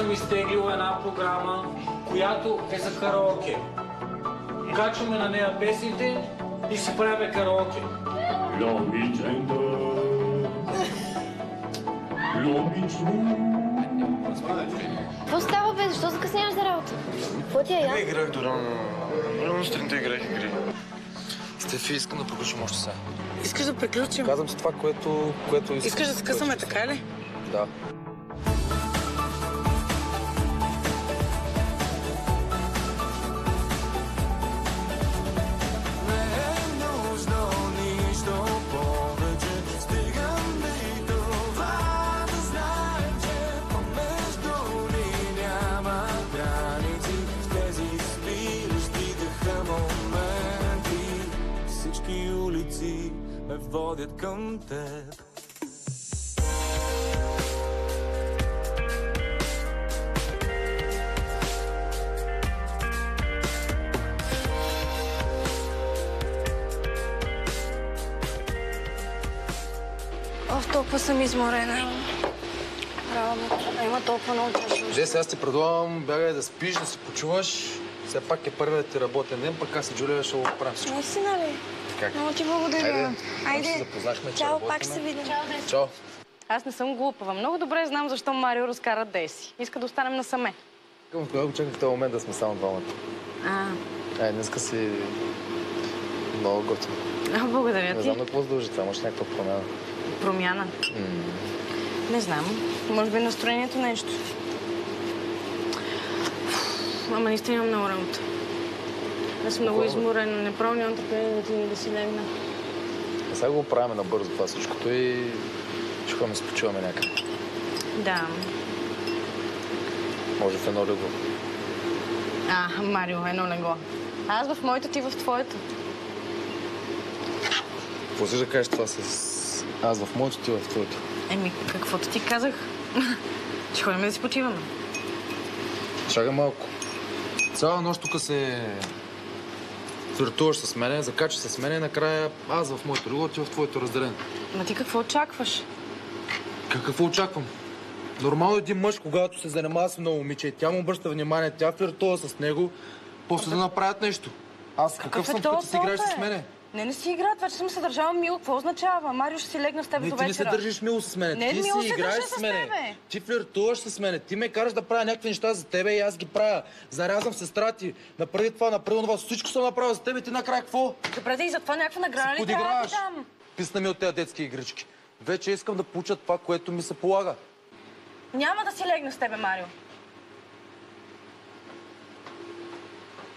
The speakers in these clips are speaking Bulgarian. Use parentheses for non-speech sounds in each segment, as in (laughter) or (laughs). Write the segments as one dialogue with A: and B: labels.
A: съм изтеглил една програма, която е за караоке. Качваме на нея песните и си правя караоке.
B: Какво става, бе? Защо закъсняваш за работа? Какво ти е я?
C: Играх до рано. Рано сутринта играх игри. Стефи, искам да приключим още сега.
D: Искаш да приключим?
C: Казвам си това, което, което искам.
D: Искаш да се късаме, така ли?
C: Да. Ти предлагам, бягай да спиш, да си почуваш. Все пак е първият ти работен ден, пък аз и Джулия ще го правим всичко.
D: Наистина ли?
C: Как?
D: Много ти благодаря.
C: Айде, се запознахме,
D: Чао, пак ще се видим.
C: Чао.
E: Аз не съм глупава. Много добре знам защо Марио разкара Деси. Иска да останем насаме.
C: Към кога го чаках в този момент да сме само двамата.
E: А,
C: Ай, днеска си много готин.
E: а, благодаря
C: Не
E: ти.
C: знам на какво се дължи това, може някаква промяна.
E: Промяна. Не знам. Може би настроението нещо. Ама наистина имам много работа. Аз съм много изморена. Не правя нямам търпение да си легна.
C: А сега го правим набързо това всичкото и ще ходим да се почиваме някъде.
E: Да.
C: Може в едно легло.
E: А, Марио, едно легло. Аз в моята, ти в твоята.
C: Какво си да кажеш това с... Аз в моето, ти в твоето?
E: Еми, каквото ти казах. (laughs) Ще ходим да си почиваме.
C: Чакай малко. Цяла нощ тук се флиртуваш с мене, закачаш с мене и накрая аз в моето легло, ти в твоето разделение.
E: Ма ти какво очакваш?
C: Как- Какво очаквам? Нормално един мъж, когато се занимава с едно момиче и тя му обръща внимание, тя флиртува с него, после да направят нещо. Аз какъв, съм,
E: е
C: като си играеш с мене?
E: Не, не си игра. Това, че съм се държала мило, какво означава? Марио ще си легна с теб
C: Не,
E: до
C: ти не се
E: вечера.
C: държиш мило с мене.
E: Не,
C: ти си играеш с мене.
E: тебе.
C: Ти флиртуваш с мене. Ти ме караш да правя някакви неща за тебе и аз ги правя. Зарязвам сестра ти. Направи това, направи това. Всичко съм направил за тебе и ти накрая какво?
E: Добре, да и за това някаква награда ли трябва да дам?
C: Писна ми от тези детски игрички. Вече искам да получа това, което ми се полага.
E: Няма да си легна с тебе, Марио.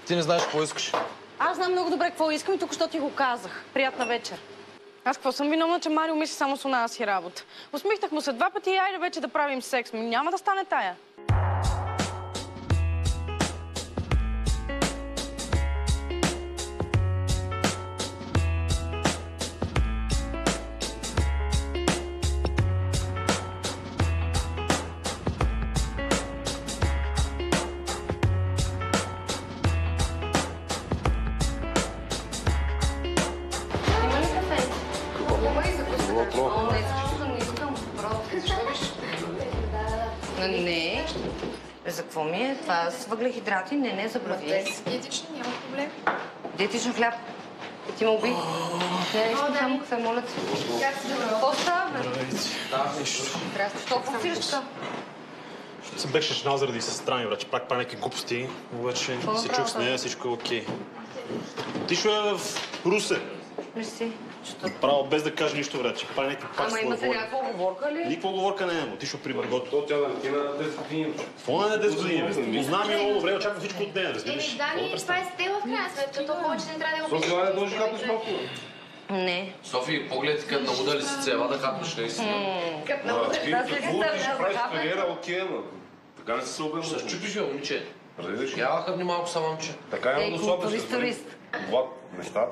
C: Ти не знаеш какво искаш.
E: Аз знам много добре какво искам и тук що ти го казах. Приятна вечер. Аз какво съм виновна, че Марио мисли само с оная си работа? Усмихнах му се два пъти и айде вече да правим секс. Ми няма да стане тая. С въглехидрати? Не, не, забрави.
B: Без диетични няма проблем.
E: Диетичен хляб. Ти ме уби. Не, не,
B: О, да.
E: само кафе, моля.
B: Как си добро?
E: Какво става, бе?
B: Здрасти.
E: Що подсираш така?
F: Се беше жена заради сестра ми, че пак прави някакви глупости, обаче се чух с нея, всичко е окей. Тишо е в Русе,
E: Мерси. Що?
F: право без да каже нищо, враче. Прави някакви пак
E: Ама имате някаква оговорка ли?
F: Никаква оговорка не е, но Тишо при Маргото.
G: То тя да ти на 10 години.
F: Какво не е 10 години? Познавам я много добре, очаквам всичко от нея, разбираш?
B: Еми, Дани, това е стела в крайна сметка. То повече не трябва да го
G: То това не дължи като малко.
E: Не.
C: Софи, поглед като на удали си цева да хапнеш наистина.
B: Като на утре.
G: Ти
E: Аз ли
G: какво ти ще
E: съм
G: правиш
E: да
G: ама така не се се обема.
C: Ще чупиш, момиче. Я хъпни малко са, момче.
G: Така до слабост.
E: културист, турист.
G: Влад, не става.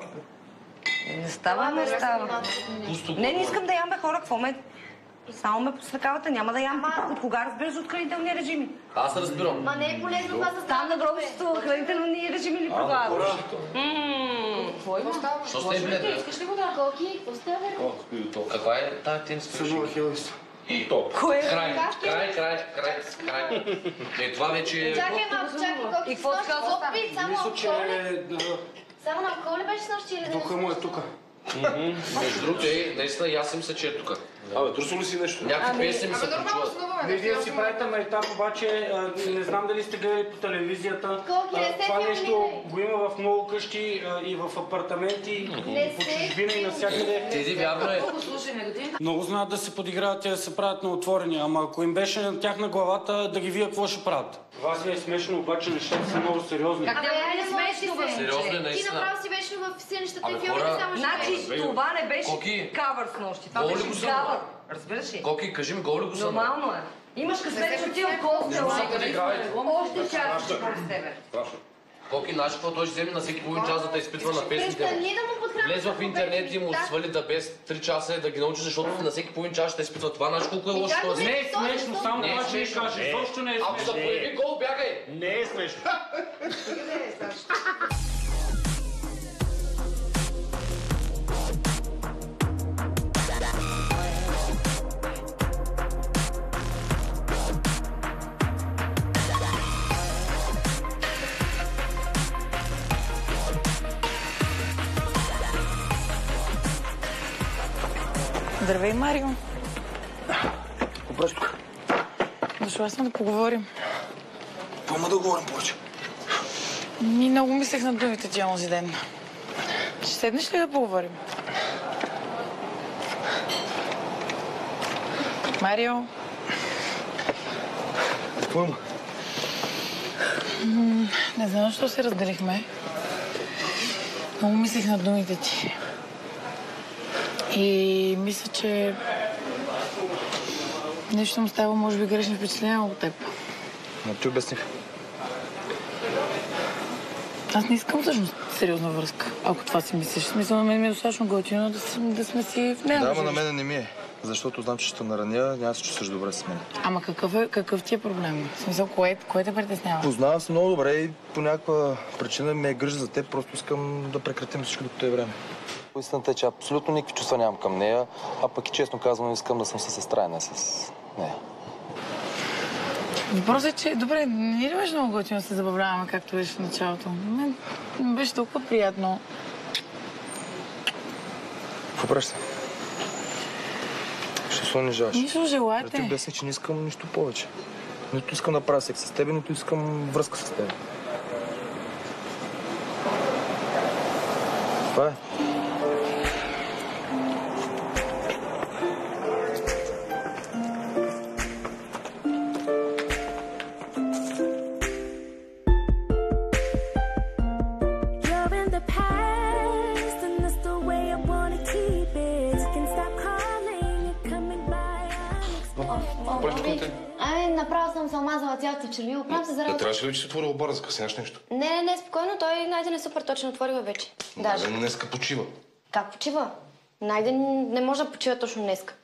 E: Не става, не става. Не, не искам да ям, бе, хора, какво ме... Само ме подсвекавате, няма да ям. От кога разбираш от хранителни режими?
C: Аз разбирам.
B: Ма не е полезно това за
E: Там на гробището хранителни режими ли предлагаш?
B: Какво има?
C: Що сте, бе?
B: Искаш ли вода? Колки? Какво става?
C: Каква е тази тенска?
G: Съжува хилист.
C: И топ.
E: Кое?
C: Край, край, край, край, край. Е, това вече е...
B: Чакай малко, чакай, колко
E: И какво
B: само
A: Мисля, че е,
B: Само на ли беше снощи или
A: духа му е тука.
C: Между другото, е, наистина, и аз си мисля, че е тук.
G: Абе, трусо ли си нещо?
C: Някакви песни ми се почуват.
A: Не, вие си правите майтап, обаче а, не знам дали сте гледали по телевизията.
B: Колки не сте
A: Това нещо го има в много къщи а, и в апартаменти,
B: Не
A: и по чужбина и навсякъде.
C: Теди, вярно е.
A: Много знаят да се подиграват и да се правят на отворени, ама ако им беше на тях на главата, да ги вие какво ще правят? Вас ви е смешно, обаче нещата са много сериозни.
B: Абе, айде,
E: смешно,
B: моля ти се.
C: Сериозно е
B: Ти
C: наистина.
B: направо си беше в сценищата и
C: Абе,
B: филмите
C: хора,
B: само ще
E: Значи това не беше
C: Коки?
E: кавър с нощи. Това
C: ли
E: беше
C: го
E: кавър. Разбираш ли?
C: Коки, кажи ми, гол ли го съм?
E: Нормално е. Имаш късмет, че отива в хостела. Още час ще бъде с тебе.
C: Коки, знаеш какво той ще вземе на всеки половин час да те изпитва на песните.
B: му подхранваш.
C: Влез в интернет и му свали да без 3 часа да ги научи, защото на всеки половин час ще те изпитва това. Знаеш колко е лошо
A: Не е смешно, само
C: Не е
A: това ще ви
C: смешно.
A: кажа. Защо не е
C: Ако се
A: смешно?
C: появи гол, бягай!
F: Не е смешно. (laughs)
H: Здравей, Марио.
C: Обръщ тук.
H: Дошла съм да поговорим.
C: Поема да говорим повече.
H: Ми много мислех на думите ти онзи ден. Ще седнеш ли да поговорим? Марио,
C: Какво има?
H: не знам защо се разделихме. Много мислех на думите ти. И мисля, че нещо му става, може би, грешни впечатления от теб.
C: Не ти обясних.
H: Аз не искам всъщност сериозна връзка, ако това си мислиш. В смисъл на мен ми е достатъчно готино да, да сме си в нея.
C: Да, ама на мене не ми е. Защото знам, че ще нараня, няма се чувстваш добре с мен.
H: Ама какъв, е, какъв ти е проблем? В смисъл, кое, кое те притеснява?
C: Познавам се много добре и по някаква причина ме е грижа за теб, просто искам да прекратим всичко докато е време. Истината е, че абсолютно никакви чувства нямам към нея, а пък и честно казвам, искам да съм се сестра, не с нея.
H: Въпросът е, че добре, не ли беше много готино да се забавляваме, както беше в началото? Мен ми беше толкова приятно.
C: Какво се? Унижаваш.
H: Нищо
C: Да ти
H: желаете.
C: обясня, че не искам нищо повече. Нито искам да правя секс с теб, нито искам връзка с теб. Това е.
B: Червило. Оправям се за работа.
G: трябваше ли, че си отворил бара, закъсняваш нещо?
B: Не, не, не, спокойно. Той Найден е супер точно отворила вече. Даже.
G: Даже днеска почива.
B: Как почива? Найден не може да почива точно днеска.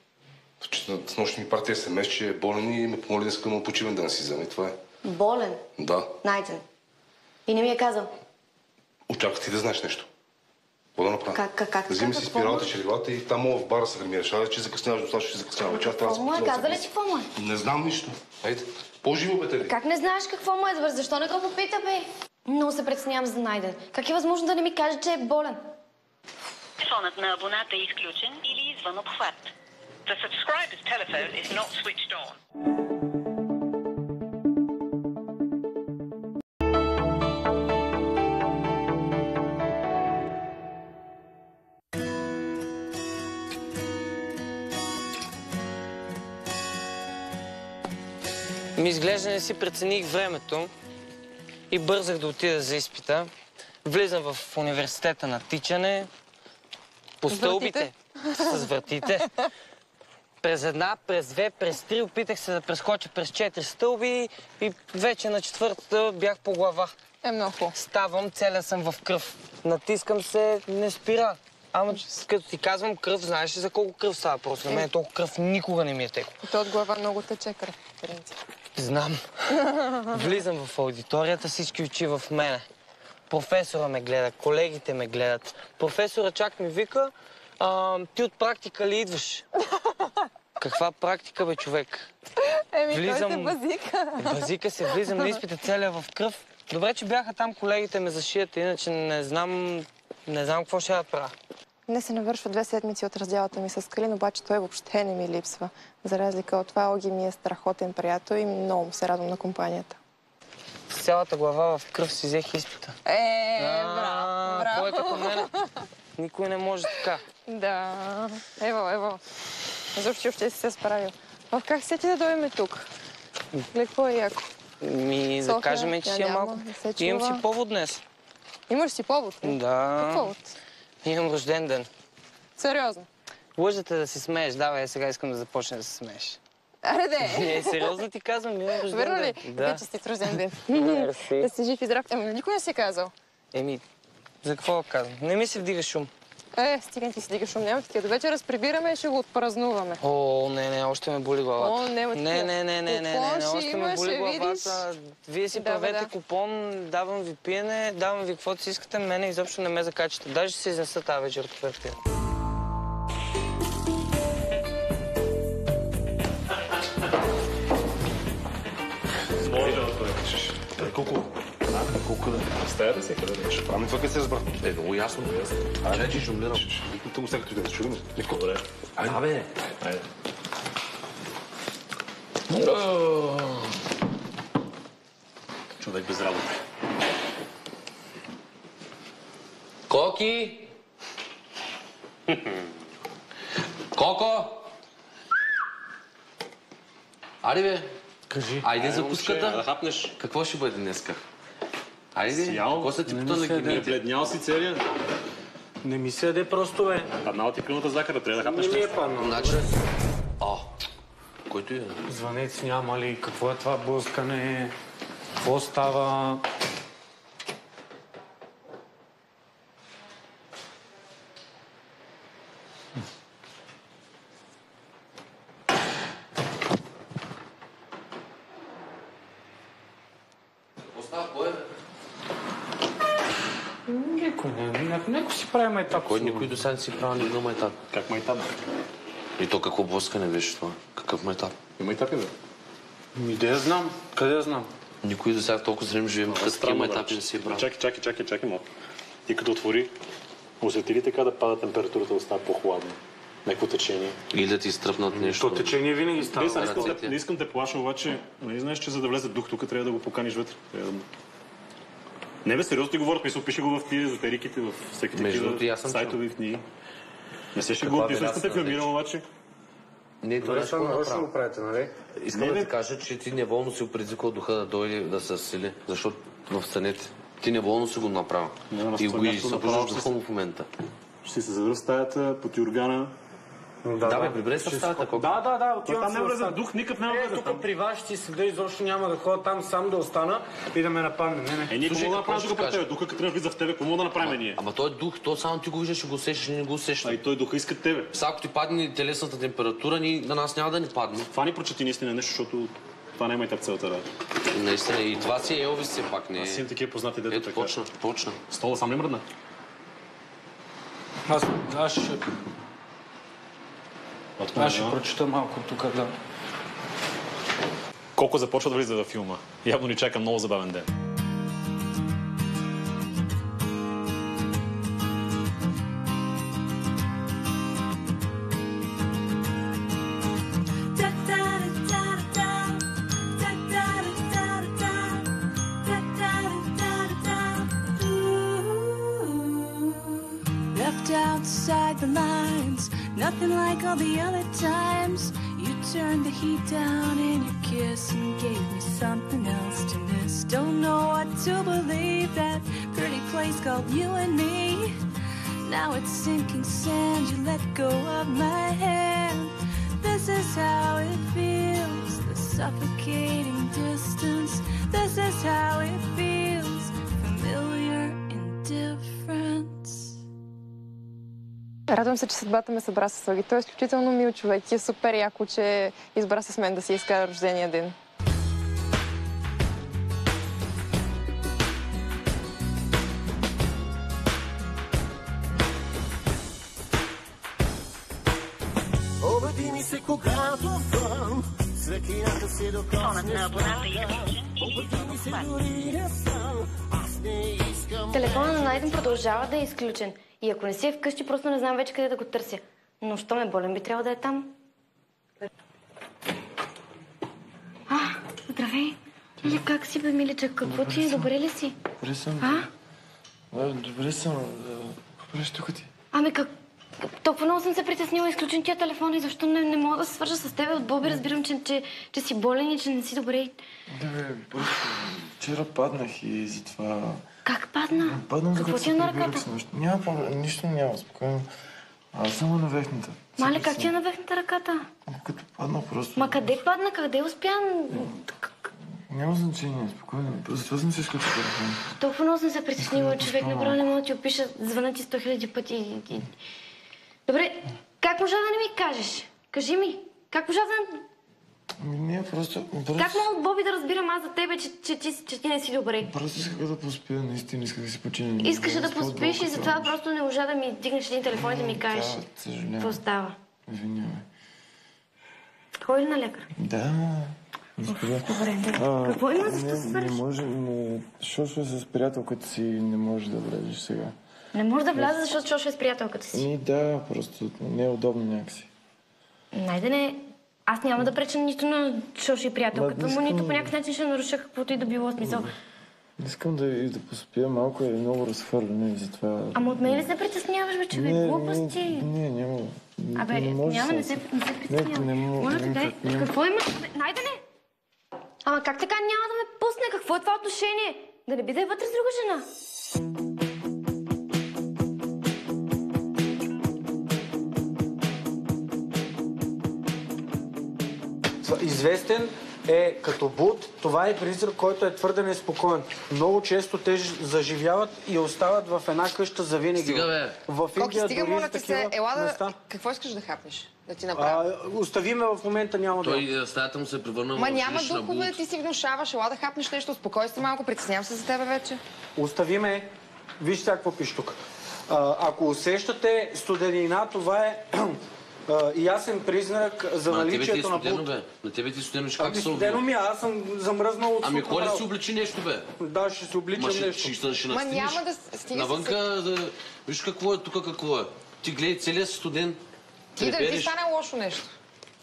G: На- С нощ ми прати смс, че е болен и ме помоли днеска да му почивам да не си вземе. Това е.
B: Болен.
G: Да.
B: Найден. И не ми е казал.
G: Очаквах ти да знаеш нещо. Какво да направя?
B: Как- как- как-
G: Вземи си
B: какво
G: спиралата,
B: му-
G: червилата и там в бара се гримираш. Айде, че закъсняваш достатъчно, ще закъсняваш. Аз трябва да
B: Какво му е? Каза ли ти какво му е?
G: Не знам нищо. Айде, по-живо бе, Теди.
B: Как не знаеш какво му е? Добре, Защо не го попита, бе? Много се притеснявам за Найден. Как е възможно да не ми каже, че е болен?
I: Телефонът на абоната е изключен или извън обхват. The subscriber's telephone is not switched on.
J: Ми изглежда не си прецених времето и бързах да отида за изпита. Влизам в университета на тичане, по стълбите, с вратите. През една, през две, през три опитах се да прескоча през четири стълби и вече на четвъртата бях по глава.
E: Е, много.
J: Ставам, целя съм в кръв. Натискам се, не спира. Ама като ти казвам кръв, знаеш ли за колко кръв става? Просто на мен толкова кръв никога не ми е текло.
E: То от глава много тече кръв. Теренци.
J: Знам. (laughs) Влизам в аудиторията, всички очи в мене. Професора ме гледа, колегите ме гледат. Професора чак ми вика, а, ти от практика ли идваш? (laughs) Каква практика, бе, човек?
E: Еми, той
J: Влизам-
E: се базика.
J: Базика се, влизам на изпита целия в кръв. Добре, че бяха там колегите ме зашият, иначе не знам, не знам какво ще я правя.
K: Днес се навършва две седмици от разделата ми с Калин, обаче той въобще не ми липсва. За разлика от това, Оги ми е страхотен приятел и много му се радвам на компанията.
J: С цялата глава в кръв си взех изпита.
E: Е, браво, браво.
J: Кой е като мен? Никой не може така.
K: Да, ево, ево. Изобщо ще си се справил. В как сети да дойдем тук? Какво е яко.
J: Ми, да кажем, че си е малко.
K: не се
J: Имам си повод днес.
K: Имаш си повод?
J: Да.
K: Какво повод?
J: Имам рожден ден.
K: Сериозно.
J: Лъжата да си смееш. Давай, сега искам да започне да се смееш.
K: Аре, де! (laughs)
J: Не, сериозно ти казвам, имам рожден
K: Верно ли?
J: ден.
K: Да. Честит рожден ден. (laughs)
J: Мерси.
K: да си жив и здрав. Ема никой не си е казал.
J: Еми, за какво казвам? Не ми се вдига шум.
K: Е, стига ти си дигаш шум. Няма такива. До вечера прибираме и ще го отпразнуваме.
J: О, не, не, още ме боли главата.
K: О, не,
J: не, не, не, не, не, не,
K: ще
J: още ме боли
K: ще
J: главата. Вие си правете купон, давам ви пиене, давам ви каквото си искате, мене изобщо не ме закачате. Даже ще се изнеса тази вечер.
F: Може да прекачиш. Колко? Колко да? Стая да се къде беше.
G: Ами това къде се разбра? Е, много ясно. Айде, че жонглирам. Тук му сега като да се чудим.
F: Нико, добре.
G: Айде. Абе.
F: Айде. Човек без работа.
L: Коки! Коко! Ари бе!
F: Кажи.
L: Айде за
F: Айде,
L: пуската.
F: момче, да хапнеш.
L: Какво ще бъде днеска? Айде,
F: Сиял.
L: какво са ти потъна гимните?
F: Бледнял си целия.
A: Не ми се яде просто, бе.
F: Паднала ти пилната захара, трябва да хапнеш.
A: Не ми е
F: нещо.
A: паднал.
L: Значи... О, който е?
A: Звънец няма ли? Какво е това блъскане? Какво става?
L: Остава, кой е?
A: Никой не. Някой, някой си прави майтап.
L: Кой никой до сега не си правил ни на майтап?
F: Как майтап?
L: И то какво блъскане беше това? Какъв майтап?
F: И майтап е, бе.
A: Ми, да я знам. Къде я знам?
L: Никой до сега толкова зрем живеем, като такива майтапи не си е правил.
F: Чакай, чакай, чакай, чакай малко. Ти като отвори, усети ли така да пада температурата, да става по-хладно? Някакво течение.
L: Или да ти изтръпнат нещо.
A: То течение винаги
F: Не,
A: става.
F: не искам, да, не искам да те плаша, обаче нали знаеш, че за да влезе дух тук трябва да го поканиш вътре. Трябва да... Не бе, сериозно ти говоря, мисля, пише го в тия езотериките, в всеки
L: Между другото, и
F: такива
L: аз съм
F: сайтове и книги. Не се ще го
L: са
F: те филмирам, обаче.
L: Не, това ще го направя.
A: правите, нали?
L: Искам
F: Не,
L: да
F: бе.
L: ти кажа, че ти неволно си предизвикал духа да дойде да се сили, защото в стенете. Ти неволно си го направил.
F: Не,
L: И го и събуждаш духа му в момента.
F: Ще се задържа в стаята, под юргана.
L: Да, бе, прибре се стаята.
A: Да, да, да,
F: Там
A: отивам
F: не
A: си в
F: влезе дух, никакъв не
A: Е,
F: влезе там.
A: тук при вас ще седа, изобщо няма да ходя там сам да остана и да ме нападне. Не, не.
F: Е, ние
L: Слушай,
F: какво да
L: ще
F: тук пред
L: кажа?
F: тебе? Духа, като не влиза в тебе, какво да направим ние?
L: Ама той е дух, то само ти го виждаш и го усещаш, не го
F: А
L: усещаме.
F: и той духа иска тебе.
L: Сега ако ти падне телесната температура, ни, на нас няма да ни падне.
F: Това ни прочети наистина нещо, защото това няма и так целата работа.
L: Наистина, и това си е Елвис все пак, не
F: Аз имам такива познати дето
L: Ето,
F: така.
L: почна, почна.
F: Стола сам не мръдна.
A: Аз, аз ще, Аз ще
F: а?
A: прочета малко тук, да.
F: Колко започва да влиза във филма? Явно ни чака много забавен ден.
M: The other times. You turned the heat down in your kiss and gave me something else to miss. Don't know what to believe, that pretty place called you and me. Now it's sinking sand, you let go of my hand. This is how it feels, the suffocating distance. This is how it feels,
K: Радвам се, че съдбата ме събра с Оги. Той е изключително мил човек и е супер яко, че избра с мен да си изкара рождения ден.
N: Обади ми се, когато
B: Телефона на Найден продължава да е изключен. И ако не си е вкъщи, просто не знам вече къде да го търся. Но що ме болен, би трябвало да е там. А, здравей! Или как си, бе, миличък? Какво ти е? Добре ли си?
O: Добре съм.
B: А?
O: Добре съм. Какво правиш тук ти?
B: Ами как? Толкова много съм се притеснила, изключен тия телефон и защо не, не мога да се свържа с теб от Боби. Разбирам, че, че, че си болен и че не си добре.
O: Да, бе, просто вчера паднах и затова...
B: Как падна?
O: Паднах,
B: Какво ти е на ръката?
O: Няма, по- нищо няма, спокойно. А само на вехната.
B: Мале, как ти е навехната ръката?
O: Като паднах просто.
B: Ма къде падна? Къде успя?
O: Няма значение, спокойно. Затова съм се изключил телефон.
B: Толкова много съм се притеснила, човек. Направо не мога да ти опиша. Звъна ти сто хиляди пъти. и- Добре, как можа да не ми кажеш? Кажи ми. Как можа да...
O: Ами не, просто... просто...
B: Как мога от Боби да разбирам аз за тебе, че, че, ти, че ти не си добре?
O: Просто исках да поспя, наистина исках да си почина.
B: Искаше да
O: спя
B: поспиш и затова просто не можа да ми дигнеш един телефон и да ми кажеш.
O: Да, съжалявам.
B: Какво става?
O: Извинявай.
B: Ходи ли на лекар?
O: Да. Господа.
B: Добре, да. Какво има за
O: не,
B: да
O: не може, не... Шошо с приятелката си не може да влезеш сега.
B: Не може да вляза, защото Шошо е с приятелката си.
O: Ми да, просто не е удобно някакси.
B: Найде не. Аз няма да преча нито на Шошо и приятелката му, нито по някакъв начин ще наруша каквото и да било смисъл.
O: Искам да, и да поспя малко, е много разхвърляне и затова...
B: Ама от мен ли се притесняваш, бе, човек?
O: Не,
B: Глупости.
O: Не, не, няма.
B: Абе,
O: не може
B: няма, не се, не се притеснявай.
O: Не, не мога.
B: Те,
O: не,
B: дай. Какво имаш? Бе, Найде не! Ама как така няма да ме пусне? Какво е това отношение? Да не би да е вътре с друга жена?
A: Известен е като буд. Това е призрак, който е твърде неспокоен. Много често те заживяват и остават в една къща за винаги.
L: Стига, бе.
A: В
P: Коки,
A: Индия
P: стига,
A: дори
P: моля ти се, ела да...
A: места.
P: Какво искаш да хапнеш? Да ти направя?
A: А, остави ме в момента, няма да.
L: Той е, стаята му се е превърнала
P: Ма
L: в
P: няма
L: жилищна
P: духове, ти си внушаваш, ела да хапнеш нещо, успокой се малко, притеснявам се за тебе вече.
A: Остави ме. Виж сега какво пише тук. А, ако усещате студенина, това е а, ясен признак за
L: Ма, на е
A: наличието на
L: студено,
A: буд.
L: бе. На тебе ти е студено, ще как
A: Ами
L: се
A: студено ми, е, аз съм замръзнал от
L: Ами ходи да си обличи нещо, бе.
A: Да, ще се обличам
L: Ма ще,
A: нещо.
L: ще, ще, ще
P: Ма
L: настигнеш.
P: няма да стига с-
L: Навънка, да... Виж какво е тук, какво е. Ти гледай, целият студен.
P: Ти да ти стане лошо нещо.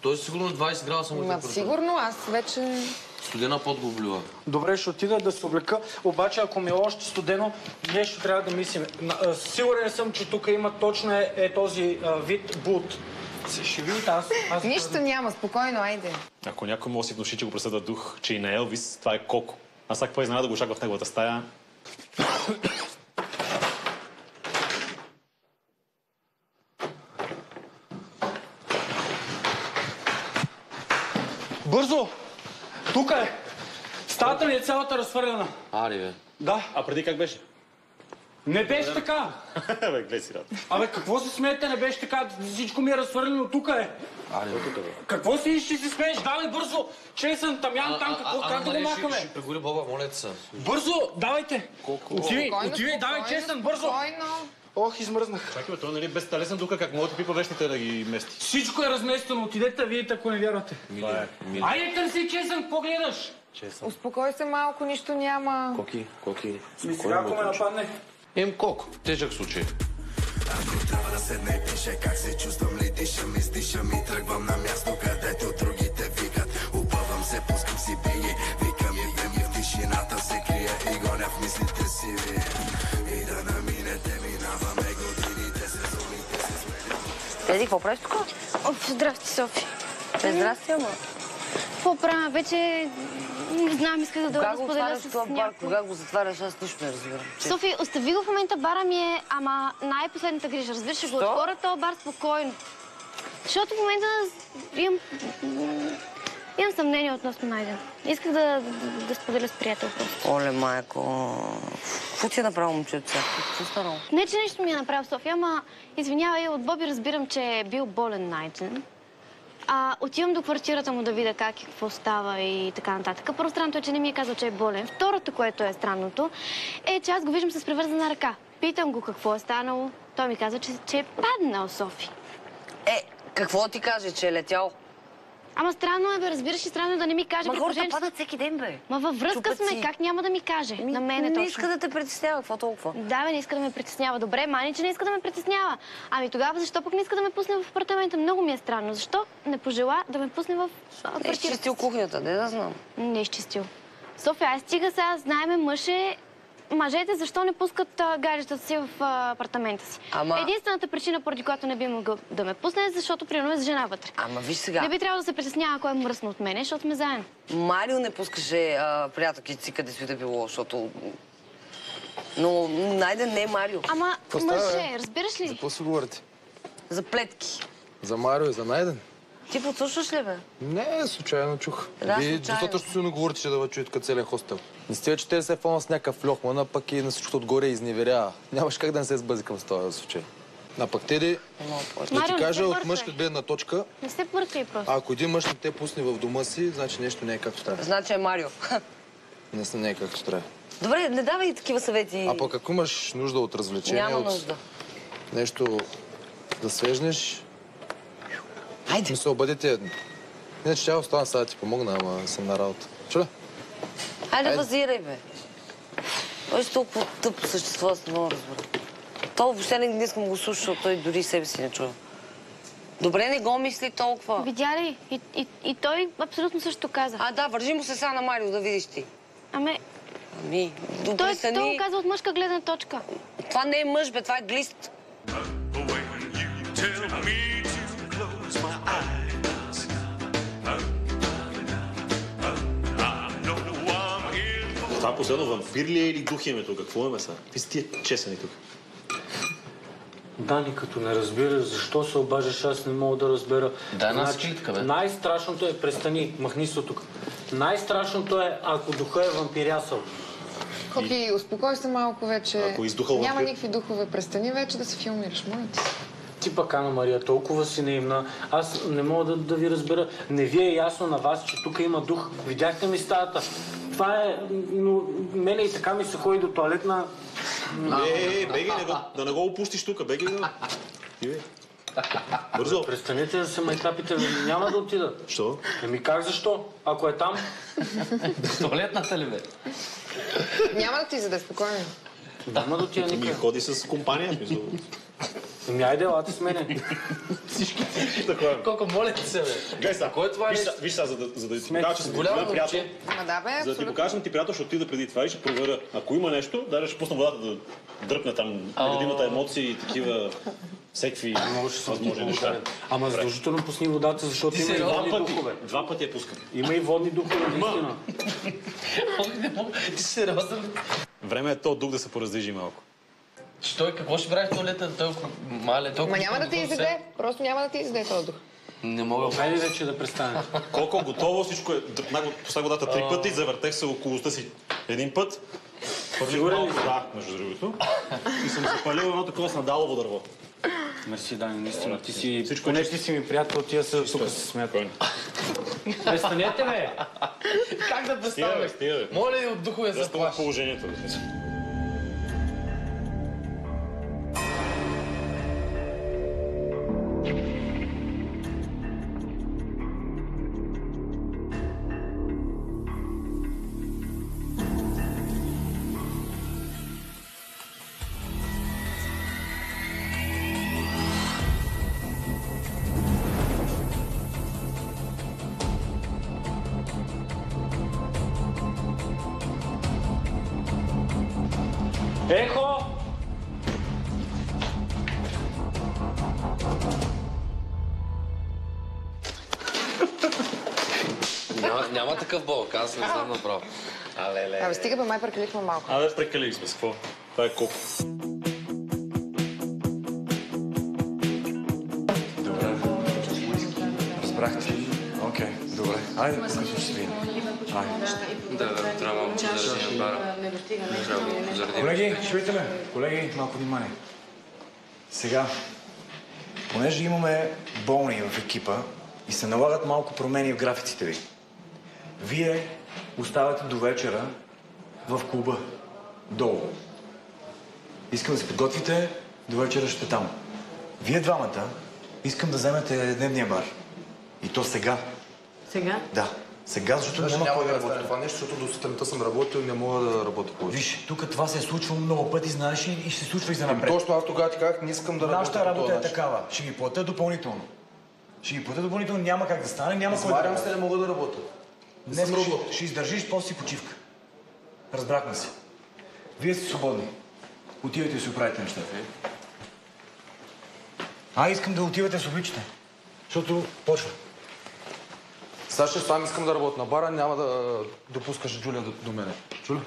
L: Той е сигурно 20 градуса му
P: Ма сигурно, аз вече...
L: Студена пот го облива.
A: Добре, ще отида да се облека, обаче ако ми е още студено, нещо трябва да мислим. На- Сигурен съм, че тук има точно е, е този а, вид буд. Ще видите, аз... аз
P: Нищо няма, спокойно, айде.
F: Ако някой може да си внуши, че го преследва дух, че и на Елвис, това е Коко. Аз сега какво изненада да го очаква в неговата стая.
A: Бързо! Тук е! Стаята ми е цялата разхвърлена.
L: Ари, бе.
A: Да.
F: А преди как беше?
A: Не беше така! (laughs)
F: бе, гледай си рад.
A: Абе, какво се смеете? Не беше така. Всичко ми е разхвърлено. Тук е.
L: Ари, бе.
A: Какво си ще си смееш? Давай бързо! Чесън, тамян, там, какво, как да го махаме?
L: Ще прегори Боба, моля се.
A: Бързо, давайте! Отивай, отивай, давай, честен, бързо! Ох, измръзнах.
F: Чакай, бе, той нали без талесен дука, как мога да пипа вещите да ги мести.
A: Всичко е разместено. Отидете да видите, ако не вярвате.
L: Мили, мили.
A: Айде, търси чесън, какво гледаш?
P: Успокой се малко, нищо няма.
L: Коки, коки.
A: Сега, ако ме нападне.
L: Ем Коко, тежък случай.
N: Ако трябва да седна и пише как се чувствам ли дишам, издишам и тръгвам на място, където другите викат. Опъвам се, пускам си бие, викам и дем в тишината се крия и гоня в мислите си вие. И да наминете, минаваме годините, сезоните се сменят.
B: Еди, какво правиш тук? Здрасти, Софи. Бе, здрасти, ама. Какво правя? Вече не знам, исках да да споделя с някой.
Q: Кога го затваряш, аз нищо не разбирам.
B: Софи, остави го в момента, бара ми е, ама най-последната грижа. Разбираш, ще го отворя този бар спокойно. Защото в момента имам, имам съмнение относно Найден. Исках да, да, да споделя с приятел просто.
Q: Оле, майко. Какво ти е направил момчетца? Какво е станало?
B: Не, че нещо ми е направил София, ама извинявай, от Боби разбирам, че е бил болен Найден. А, отивам до квартирата му да видя как и какво става и така нататък. Първо странното е, че не ми е казал, че е болен. Второто, което е странното, е, че аз го виждам с превързана ръка. Питам го какво е станало. Той ми каза, че, че е паднал Софи.
Q: Е, Какво ти каже, че е летял?
B: Ама странно е, бе, разбираш ли, странно е да не ми каже.
Q: Ма хората
B: че-
Q: падат всеки ден, бе.
B: Ма във връзка сме,
Q: си.
B: как няма да ми каже? на мене
Q: не
B: точно.
Q: иска да те притеснява, какво толкова?
B: Да, бе, не иска да ме притеснява. Добре, мани, че не иска да ме притеснява. Ами тогава защо пък не иска да ме пусне в апартамента? Много ми е странно. Защо не пожела да ме пусне в а,
Q: Не е
B: квартирата?
Q: изчистил кухнята, не да знам.
B: Не е изчистил. София, ай стига сега, знаеме мъж е... Мъжете защо не пускат гаджетата си в апартамента си?
Q: Ама-
B: Единствената причина, поради която не би могъл да ме пусне, е защото примерно е с жена вътре.
Q: Ама виж сега.
B: Не би трябвало да се притеснява, ако е мръсно от мене, защото сме заедно.
Q: Марио не пускаше приятелките си къде си да било, защото... Но Найден не е Марио.
B: Ама
C: Какво става,
B: мъж
C: бе?
B: е, разбираш ли?
C: За какво си говорите?
Q: За плетки.
C: За Марио и за Найден?
Q: Ти подслушваш ли, бе?
C: Не, случайно чух.
Q: Да,
C: Вие
Q: случайно.
C: достатъчно силно говорите, че да ви чуят като целият хостел. Не стига, че те се фона с някакъв льохман, а пък и на всичкото отгоре изневерява. Нямаш как да не се сбъзи към този случай. А пък Теди, да ти
B: не
C: кажа от мъжка гледна точка,
B: Не се бъркай просто.
C: ако един мъж не те пусне в дома си, значи нещо не е както трябва.
Q: Значи е Марио.
C: Наистина не е както трябва.
Q: Добре, не давай такива съвети.
C: А пък ако имаш нужда от развлечение,
Q: Няма
C: от нещо да свежнеш,
Q: Айде.
C: не се обадите. Иначе тя остана сега да ти помогна, ама съм на работа. Чуля?
Q: Хайде,
C: Айде.
Q: базирай, бе. Той е толкова тъпо същество, аз не мога да разбера. То въобще не, не искам го слуша, защото той дори себе си не чува. Добре, не го мисли толкова.
B: Видя ли? И, и, и той абсолютно също каза.
Q: А, да, вържи му се сега на Марио да видиш ти.
B: Ами,
Q: Ами,
B: той,
Q: добре,
B: той го каза от мъжка гледна точка.
Q: Това не е мъж, бе, това е глист.
F: Това последно вампир ли е или дух имаме тук? Какво имаме сега? Какви са тия чесани тук?
A: Дани, като не разбираш защо се обаждаш, аз не мога да разбера.
L: Да, една бе.
A: Най-страшното е, престани, махни се тук. Най-страшното е, ако духа е вампирясъл.
K: Коки, успокой се малко вече.
A: Ако издухал
K: Няма
A: вампир.
K: никакви духове. Престани вече да се филмираш, моля ти.
A: Ти пък, Ана Мария, толкова си наивна. Аз не мога да, да ви разбера. Не ви е ясно на вас, че тук има дух. Видяхте ми стаята. Това е... Но мене и така ми се ходи до туалетна.
F: Е, е, беги, не го, да не го опустиш тук, беги бе. Бързо.
A: Престанете да се майтапите, няма да отида.
F: Що?
A: Еми как защо? Ако е там,
L: Туалетната ли, бе?
K: Няма да ти изяде, спокойно.
A: няма да отида
F: Ми
A: никъде.
F: ходи с компания,
A: Еми айде, елате с мене.
F: Такова.
L: Колко моля ти се, бе.
F: Гледай сега.
L: Кой е това
F: Виж,
L: нещо?
F: виж сега, за да, за да ти покажа, че съм ти
L: голямо
F: приятел.
K: Ама да, бе,
F: За да ти покажа, ти приятел, ще отида преди това и ще проверя. Ако има нещо, даже ще пусна водата да дръпне там градината емоции и такива всеки възможни неща.
A: Ама задължително пусни водата, защото има и водни
F: пъти,
A: духове.
F: два пъти я пускам.
A: Има и водни духове, наистина.
L: Ти си сериозен ли?
F: Време е то дух да се пораздвижи малко.
L: Че той какво ще прави в туалета? Той е мале, толкова...
K: Ма няма да ти изяде. Просто няма да ти изяде този дух.
L: Не мога.
A: Хайде вече да престане.
F: Колко готово всичко е. Поставих водата три пъти, завъртех се около уста си един път.
A: Сигурен ли
F: Да, между другото. И съм запалил едно такова с надалово дърво.
A: Мерси, Дани, наистина. Ти си,
F: Всичко е
A: ти си ми приятел, тия са тук се смятат. Престанете, бе!
L: Как да
F: бе.
L: Моля ли от духове
F: Да
L: за
F: спомня положението.
L: Няма, няма такъв болк, аз не знам направо. Але, ле.
K: Абе, стига бе, май прекалихме малко.
F: Абе, прекалили сме с какво? Това е колко?
R: Разбрахте ли? Окей, добре. Айде, покажи ще видим. Айде.
L: Да, да, трябва малко да заради бара.
R: Колеги, чуйте ме. Колеги, малко внимание. Сега, понеже имаме болни в екипа и се налагат малко промени в графиците ви, вие оставате до вечера в клуба, долу. Искам да се подготвите, до вечера ще там. Вие двамата искам да вземете дневния бар. И то сега.
Q: Сега?
R: Да. Сега, защото
C: Даже
R: няма
C: няма
R: кой
C: да работя
R: разбере.
C: това нещо, защото до сутринта съм работил и не мога да работя повече.
R: Виж, тук това се е случвало много пъти, знаеш и ще се случва и за напред.
C: Точно аз тогава ти казах, не искам да работя
R: Нашата работа е такава. Ще ги платя допълнително. Ще ги платя допълнително, няма как да стане, няма кой да
C: Измарям
R: работи.
C: се, не мога да работя.
R: Днес ще, ще издържиш, после си почивка. Разбрахме се. Вие сте свободни. Отивайте и си оправите нещата. А, искам да отивате с обличите. Защото почва.
C: Сега ще сам искам да работя на бара, няма да допускаш Джулия до, до мене. Чули?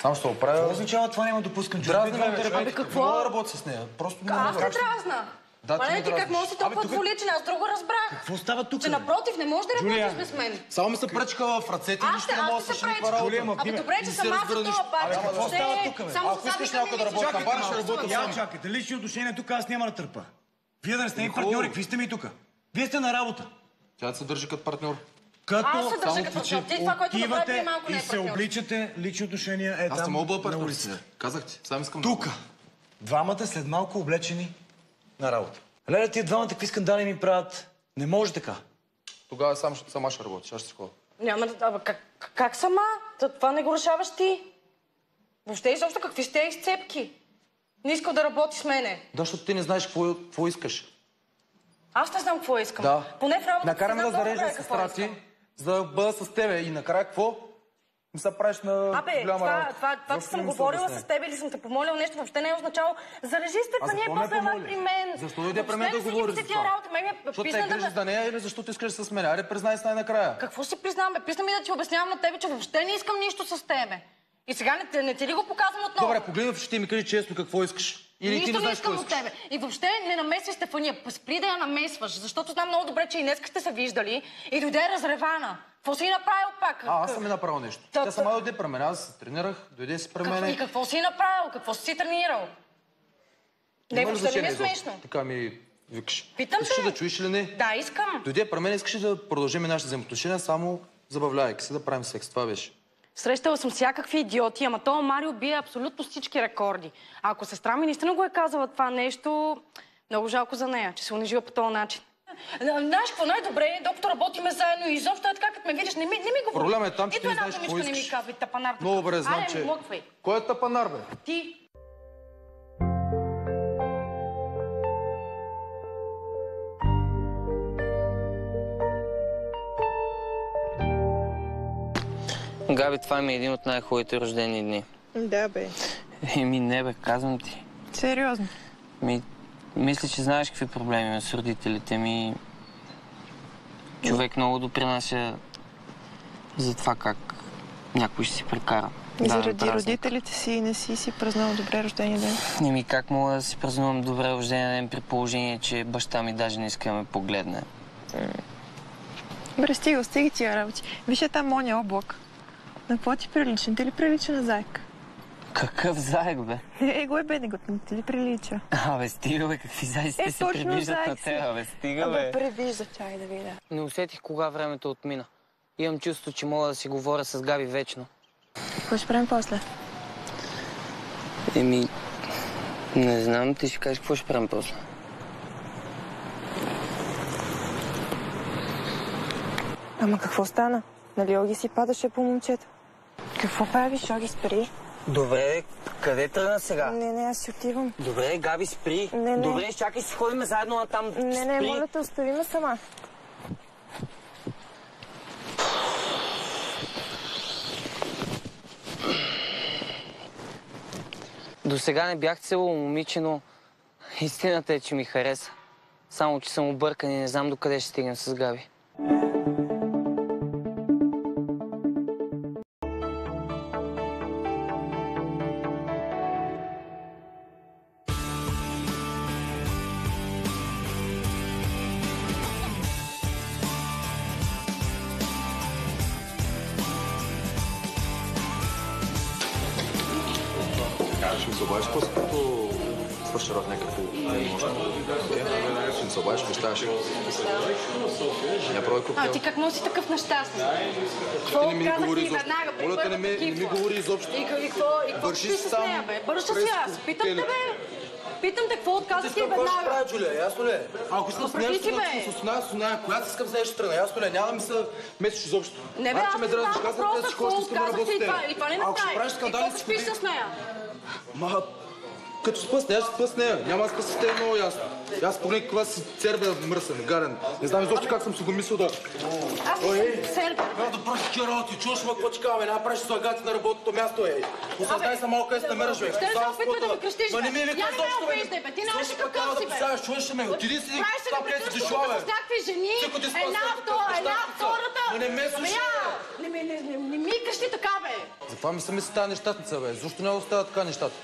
C: Сам ще оправя.
R: Какво означава това няма да допускам Джулия?
C: Дразни ме.
E: Абе, какво?
C: Не мога да работя с нея. Просто не
E: Аз
C: мога.
E: те дразна.
C: Да, ти
E: Ма
C: ме
E: не ти как може да си толкова
C: Абе, тук-
E: двуличен? Аз друго разбрах.
R: Какво става тук?
E: Че напротив, не може да работиш без мен.
C: Само ми се пръчка в ръцете и
E: Аз
C: нищо не мога
E: аз
C: да
E: се
C: свърши.
R: Джулия,
E: Абе,
R: ма,
E: добре,
C: не
E: че
C: се
E: съм аз за това
C: Абе,
E: пак.
C: какво става тук, бе?
E: Само
C: Ако искаш някой да работи на бара, ще работя сам.
R: чакайте, лични отношения тук аз няма да търпа. Вие да не сте ми партньори, какви сте ми тук? Вие сте на работа.
C: Тя да се държи като партньор.
R: Като
E: Аз се държа като партньор. Ти това, което направи преди
R: отивате
E: малко не
R: и
E: е
R: се
E: партньор.
R: обличате, лични отношения е
C: Аз
R: там
C: не мога да бъда
R: на
C: партньор. Казах ти, сам искам да
R: Тук. Двамата след малко облечени на работа. Леля, тия двамата какви скандали ми правят? Не може така.
C: Тогава сам, ще- сама ще работя, аз ще си ходя.
E: Няма да... Абе, как, как сама? Това не го решаваш ти. Въобще изобщо какви сте изцепки? Не искал да работи с мене.
C: Да, защото ти не знаеш какво, какво искаш.
E: Аз не знам какво искам.
C: Да.
E: Поне в работа
C: Накараме да
E: какво
C: сестра ти, за да бъда с тебе. И накрая какво? Ми се правиш на
E: Абе,
C: голяма
E: това,
C: работа.
E: това, това, че
C: Защо
E: съм
C: не
E: говорила с теб или съм те помолила нещо, въобще не е означало. Зарежи
C: А
E: Стефания и
C: защо ме
E: после
C: помоли?
E: при мен.
C: Защо дойде при мен да
E: не
C: говориш за това?
E: работа. Мен е
C: Защото те
E: да
C: грижиш
E: ме...
C: за нея или защото искаш с мен? Аре, признай се най-накрая.
E: Какво си признаваме? Писна ми да ти обяснявам на тебе, че въобще не искам нищо с тебе. И сега не, не ти ли го показвам отново?
C: Добре, погледни в очите и ми кажи честно какво искаш. Или
E: Нищо
C: ти не
E: не
C: знаеш
E: искам от тебе. И въобще не намесвай Стефания. Спри да я намесваш, защото знам много добре, че и днес сте се виждали и дойде разревана. Какво си направил пак?
C: А, аз съм ми направил нещо.
E: Та-
C: Тя сама дойде при мен, аз се тренирах, дойде си при
E: Какво, и
C: мен.
E: какво си направил? Какво си си тренирал? Не, въобще не ми е смешно.
C: Така ми викаш.
E: Питам
C: Искаш
E: те.
C: да чуеш или не?
E: Да, искам.
C: Дойде при мен, искаш да продължим нашите взаимоотношения, само забавлявайки се да правим секс. Това беше.
E: Срещала съм всякакви идиоти, ама то Марио бие абсолютно всички рекорди. А ако сестра ми наистина го е казала това нещо, много жалко за нея, че се унижила по този начин. Знаеш какво най-добре е, докато работиме заедно и изобщо е така, като ме видиш, не ми, не ми говори.
C: Проблемът е там, че
E: Нито
C: ти не
E: една
C: знаеш
E: думичка
C: какво
E: не ми
C: искаш.
E: казва и тапанар.
C: Много добре знам, че... Кой е тапанар, бе?
E: Ти.
J: Габи, това ми е един от най-хубавите рождени дни.
K: Да, бе.
J: Еми, не бе, казвам ти.
K: Сериозно.
J: Ми, мисля, че знаеш какви проблеми има с родителите ми. Човек много допринася за това как някой ще си прекара.
K: И заради
J: празник.
K: родителите си не си си празнал добре рождения ден.
J: Еми, как мога да си празнувам добре рождения ден при положение, че баща ми даже не иска да ме погледне?
K: Бре, стига, стига тия работи. Виж е там моня облак. На какво ти прилича? Ти ли прилича на заек?
J: Какъв заек, бе?
K: Е, го е бе, не го не ти ли прилича?
J: Абе, стига, бе, какви заеци
K: Е,
J: се
K: точно
J: превиждат на теб, бе, стига,
K: Абе,
J: бе.
K: превижда, чай да видя.
J: Не усетих кога времето отмина. Имам чувство, че мога да си говоря с Габи вечно.
K: Какво ще правим после?
J: Еми, не знам, ти ще кажеш какво ще правим после.
K: Ама какво стана? Нали Оги си падаше по момчета? Какво правиш, Оги, спри?
J: Добре, къде тръгна сега?
K: Не, не, аз си отивам.
J: Добре, Габи, спри.
K: Не, не.
J: Добре, чакай си ходим заедно на там.
K: Не, не,
J: спри.
K: моля те, остави ме сама.
J: До сега не бях цело момиче, но истината е, че ми хареса. Само, че съм объркан и не знам докъде ще стигнем с Габи.
E: А ти как може си такъв нещастен? Какво
C: Ти не ми
E: казах ти веднага? при
C: Моля те, не
E: първата
C: ми- не ми говори изобщо.
E: И, и какво, и какво ти
C: си
E: с нея, бе? Бърша си аз. Питам те, бе. Питам те, какво отказах ти веднага?
C: правя, Джулия, ясно ли? е? Ако искам с
E: бе.
C: с нас, с нея, която искам с нея ще тръгна, ясно ли? е? Няма да ми се месиш изобщо.
E: Не бе,
C: Значи
E: аз
C: ме
E: не
C: дразни,
E: знам
C: казвам,
E: въпроса,
C: че ще искам да
E: какво
C: работя с
E: ти
C: теб.
E: това? И това не ме
C: Ако
E: прави.
C: ще
E: спиш с нея?
C: Ма, като спа с нея, ще спа с нея. Няма да спа с теб много ясно. Аз поне кога си цербе мръсен, гаден. Не знам изобщо как съм си го мислил да...
E: Аз не съм серб.
C: Няма да правиш такива работи, чуваш ма какво ти казваме, няма да правиш слагати на работното място, ей. Осъзнай се малко къде се намираш, бе.
E: Ще се
C: Само
E: опитвай да ме крещиш,
C: Ма
E: бе?
C: не ми
E: не ме
C: изобщо, бе.
E: Ти нямаш
C: Слушай,
E: какъв си, бе.
C: писаваш, чуваш ли ме? Отиди си, там къде си дошла, бе.
E: с някакви жени.
C: Ти, ти
E: Една, втора, една, втората.
C: Ма не ме
E: Ами
C: слушай,
E: я, Не ми- не- не- не ми крещи така, бе.
C: Затова ми се мисли тази нещастница, бе. Защо няма да става така нещата?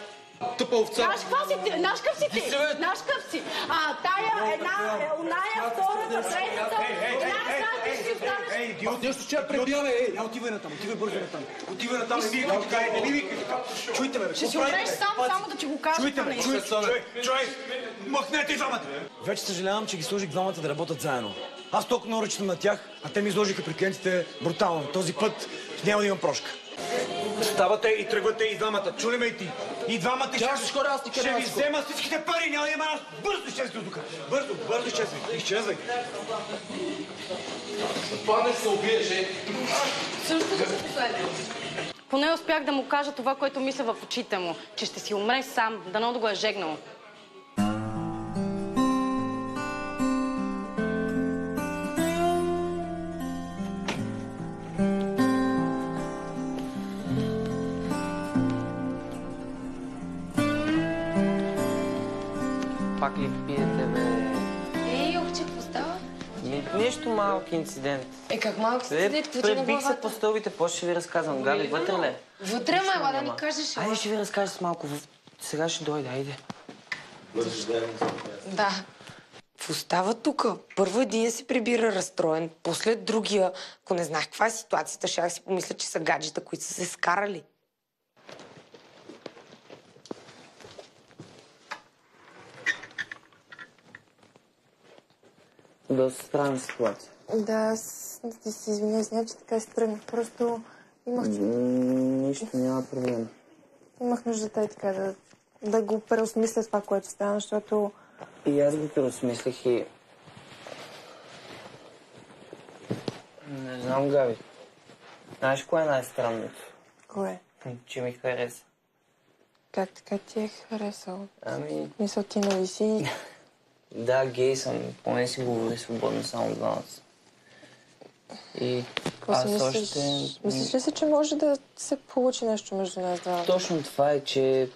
C: Тъпа овца.
E: Знаеш какво си ти? Знаеш какъв си ти? Знаеш какъв си? А, тая, една, е, оная, втората, третата, една, сега ти ще останеш.
R: Ей, идиот!
C: Нещо ще я пребия, бе, ей.
R: Я отивай натам, отивай бързо натам. Отивай натам, не ми така, не ми викай така. Чуйте ме, бе,
E: Ще си умреш сам, само да ти го кажа.
R: Чуйте ме,
E: нещо.
R: чуй! Махнете и двамата! Вече съжалявам, че ги сложих двамата да работят заедно. Аз толкова много ръчна на тях, а те ми изложиха при клиентите брутално. Този път няма да имам прошка. Ставате и тръгвате и двамата. Чули ме и ти. И двамата
C: ще хора, аз ти
R: ще ви взема всичките пари. Няма да има аз. Бързо изчезвай от тук. Бързо, бързо изчезвай. Изчезвай.
C: Паднеш се убиеш, ей.
E: Поне успях да му кажа това, което мисля в очите му, че ще си умре сам, дано да го е жегнал.
J: Малък инцидент.
P: Е, как малък ти на
J: пребих се по стълбите, после ще ви разказвам. Габи, вътре ли? е?
P: Вътре, ма, ела да ни кажеш.
J: Айде ще ви разкажа с малко. В- Сега ще дойде, айде.
P: Да. Какво става тук? Първо един си прибира разстроен, после другия. Ако не знаех каква е ситуацията, ще си помисля, че са гаджета, които са се скарали.
J: Доста странна ситуация.
K: Да, аз ти се извиня, извиня, че така се тръгнах. Просто имах,
J: Нищо, няма проблем.
K: имах нужда тъй така да, да го преосмисля това, което стана, защото
J: И аз го преосмислих и... Не знам, Габи. Знаеш кое е най-странното?
K: кое?
J: Че ми хареса.
K: Как така ти е харесал?
J: Ами,
K: Мисъл ти нали си... (laughs)
J: да, гей съм. Поне си говори свободно само двамата. И
K: Какво
J: аз
K: мислиш?
J: още...
K: Мислиш ли си, че може да се получи нещо между нас двамата?
J: Точно това е, че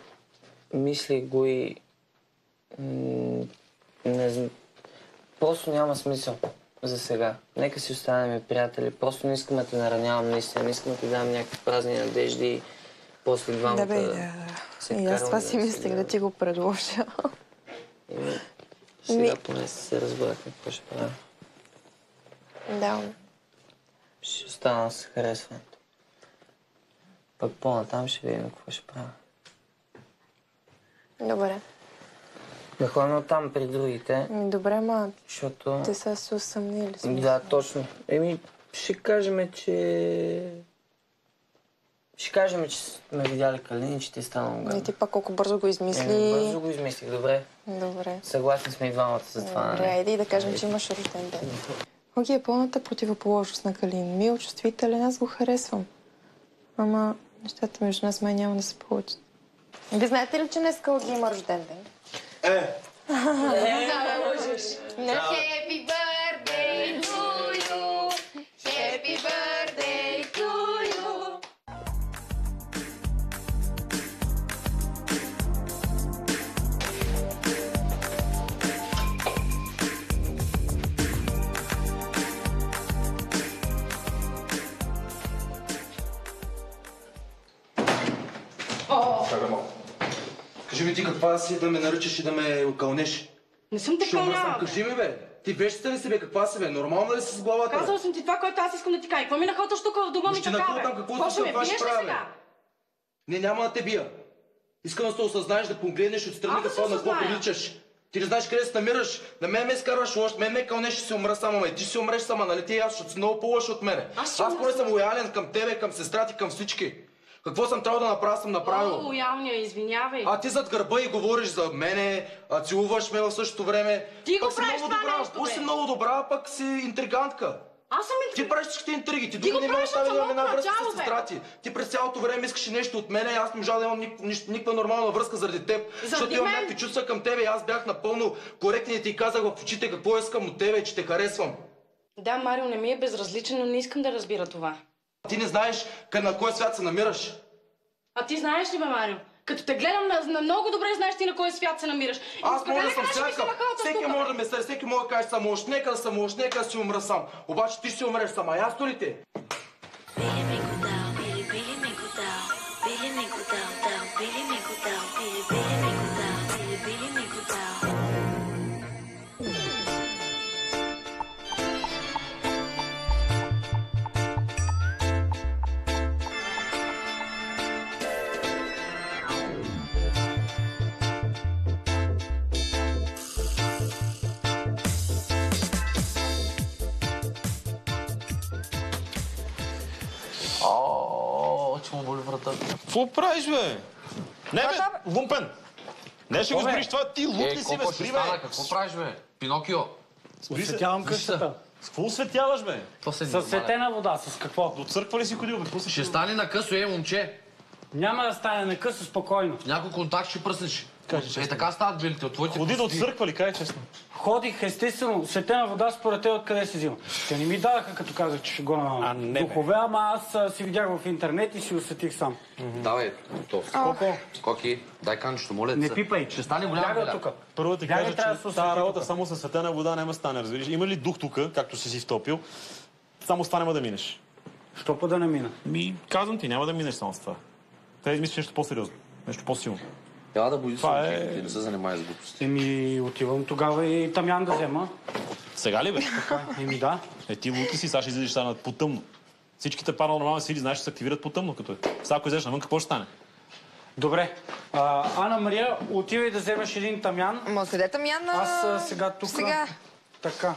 J: мислих го и... м, Не знам. Просто няма смисъл за сега. Нека си останем приятели. Просто не искам да те наранявам наистина. Не искам да ти дам някакви празни надежди и после двамата
K: Да, бе, да.
J: се
K: И аз това си
J: да
K: мислех да ти го предложа.
J: И Сега
K: Ми-
J: поне се разбрахме какво ще правя.
K: да.
J: Ще остана с харесването. Пък по-натам ще видим какво ще правя.
K: Добре.
J: Да ходим оттам при другите,
K: Добре, ма
J: защото...
K: те са се усъмнили. смисъл.
J: Да, точно. Еми, ще кажем, че... Ще кажем, че сме видяли Калини, че ти е станало
K: И
J: гадно.
K: ти пак колко бързо го измисли.
J: Еми, бързо го измислих, добре.
K: Добре.
J: Съгласни сме и двамата за това.
K: Добре, айде и да кажем, че имаш рожден ден. (laughs) Оги е пълната противоположност на Калин. Мил, чувствителен, аз го харесвам. Ама нещата между нас май няма да се получат. Вие знаете ли, че днес Оги има рожден ден?
R: Е, (laughs)
K: Да, лъжеш. Happy birthday
C: Чакай малко. Кажи ми ти каква си да ме наричаш и да ме кълнеш?
E: Не съм те кълняла.
C: Кажи ми, бе. Ти вещата ли си, бе? Каква си, бе? Нормална ли си с главата?
E: Казала съм ти това, което аз искам да ти кажа. Какво ми нахълташ тук в дома ми така, бе?
C: нахълтам какво
E: ще ме биеш ли сега?
C: Не, няма да те бия. Искам да се осъзнаеш, да погледнеш отстрани какво на какво приличаш. Ти не знаеш къде се намираш. На мен ме изкарваш лош, мен ме кълнеш, ще си умра сама, ме. Ти ще си умреш сама, нали ти и аз, защото си много по-лош от мене.
E: Аз
C: Аз, поне съм лоялен към тебе, към сестра ти, към всички. Какво съм трябвало да направя, съм направил.
E: О, лоялния, извинявай.
C: А ти зад гърба и говориш за мене, а целуваш ме в същото време.
E: Ти го
C: Пък си
E: правиш
C: много
E: това
C: добра,
E: нещо, бе.
C: си много добра, а пък си интригантка.
E: Аз съм
C: Ти правиш всичките интриги. Ти,
E: Ти
C: дори
E: го
C: не ме остави да имам една връзка с сестра ти. Ти през цялото време искаш нещо от мене аз не можа да имам ник, ник, никаква нормална връзка заради теб. защото имам
E: мен?
C: някакви чувства към тебе и аз бях напълно коректен и ти казах в очите какво искам от тебе и че те харесвам.
E: Да, Марио не ми е безразличен, но не искам да разбира това.
C: Ти не знаеш на кой свят се намираш.
E: А ти знаеш ли, бе, Марио? Като те гледам, на, на много добре знаеш ти на кой свят се намираш.
C: Аз мога да съм всякакъв. Всеки може да ме съди, всеки може да каже само още. Нека да съм още, нека да си умра сам. Обаче ти ще си умреш сама. Ясно ли ти?
L: Му боли врата.
F: Какво правиш, бе? Не, бе, лумпен! Не ще го сприш това, ти луд
L: Е,
F: ли си,
L: какво
F: бе, спри, бе!
L: Какво правиш, бе? Пинокио.
A: Осветявам къщата.
F: С какво осветяваш, бе?
L: То се
A: С светена вода, с какво?
F: До църква ли си ходил, бе?
L: Ще стане на късо, е, момче.
A: Няма да стане на късо, спокойно.
L: Някой контакт ще пръснеш.
F: Кажи
L: Е,
F: честно.
L: така стават белите от твоите
F: Ходи до
L: кости.
F: църква ли, кажи честно?
A: Ходих, естествено, светена вода според те откъде се взима. Те не ми дадаха, като казах, че ще го на
F: А, не, бе.
A: духове, ама аз а, си видях в интернет и си усетих сам.
L: Давай, то.
A: Колко?
L: Коки, дай канчето, моля
A: Не пипай.
L: Ще стане голям
A: Бягай
L: беляк.
A: тука.
F: Първо да ти кажа,
A: трябва да
F: че тази работа
A: тук.
F: само със светена вода няма да стане, разбираш. Има ли дух тук, както си си втопил, само стане да минеш.
A: Що па да не мина?
F: Ми, казвам ти, няма да минеш само с това. Трябва да измислиш нещо по-сериозно, нещо по-силно.
L: Няма да боди
F: Това е-
L: ти не се занимай с глупости.
A: Еми, отивам тогава и тамян да взема.
F: Сега ли бе?
A: Така, еми да.
F: Е, ти лут ли си, сега ще излизаш сега на по-тъмно. Всичките паранормални сили, знаеш, че се активират по-тъмно, като е. Сега ако излезеш навън, какво ще стане?
A: Добре. А, Ана Мария, отивай да вземеш един тамян.
K: Ма къде там Яна?
A: Аз а, сега тук...
K: Сега.
A: Така.